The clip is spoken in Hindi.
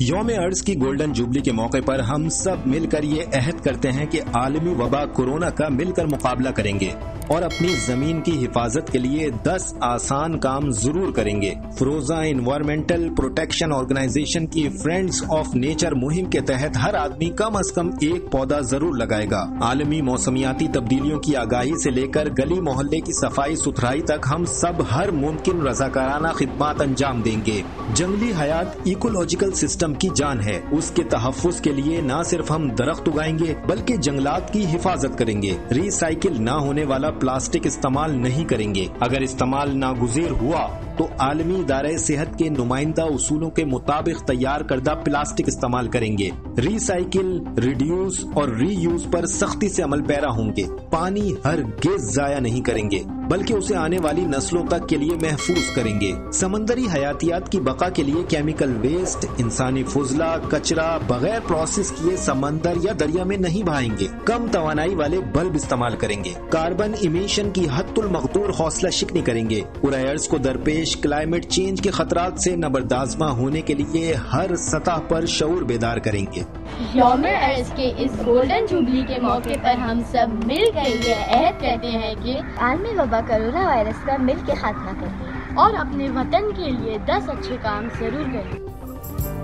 योम अर्ज़ की गोल्डन जुबली के मौके पर हम सब मिलकर ये अहद करते हैं कि आलमी वबा कोरोना का मिलकर मुकाबला करेंगे। और अपनी ज़मीन की हिफाजत के लिए 10 आसान काम ज़रूर करेंगे। फ्रोजा इन्वायरमेंटल प्रोटेक्शन ऑर्गेनाइजेशन की फ्रेंड्स ऑफ़ नेचर मुहिम के तहत हर आदमी कम अज कम एक पौधा ज़रूर लगाएगा। आलमी मौसमियाती तब्दीलियों की आगाही से लेकर गली मोहल्ले की सफ़ाई सुथराई तक हम सब हर मुमकिन रजाकाराना खिदमत अंजाम देंगे। जंगली हयात इकोलॉजिकल सिस्टम की जान है। उसके तहफ़ के लिए न सिर्फ़ हम दरख्त उगाएँगे, बल्कि जंगलात की हिफाजत करेंगे। रिसाइकिल न होने वाला प्लास्टिक इस्तेमाल नहीं करेंगे। अगर इस्तेमाल नागुजेर हुआ तो आलमी इदारे सेहत के नुमाइंदा उसूलों के मुताबिक तैयार करदा प्लास्टिक इस्तेमाल करेंगे। रिसाइकिल, रिड्यूस और रीयूज पर सख्ती से अमल पैरा होंगे। पानी हर गेज जाया नहीं करेंगे, बल्कि उसे आने वाली नस्लों तक के लिए महफूज करेंगे। समंदरी हयातियात की बका के लिए केमिकल वेस्ट, इंसानी फजला, कचरा बगैर प्रोसेस किए समंदर या दरिया में नहीं बहाएँगे। कम तवानाई वाले बल्ब इस्तेमाल करेंगे। कार्बन इमिशन की हद मकदूर हौसला शिकनी करेंगे। कुरायर्स को दरपेश क्लाइमेट चेंज के खतरा से नबरदाजमा होने के लिए हर सतह पर शोर बेदार करेंगे। यौम अर्ज़ के इस गोल्डन जुबली के मौके पर हम सब मिल गए। ये अहद कहते हैं कि आलमी वबा कोरोना वायरस का मिल के खात्मा करें और अपने वतन के लिए दस अच्छे काम ज़रूर करें।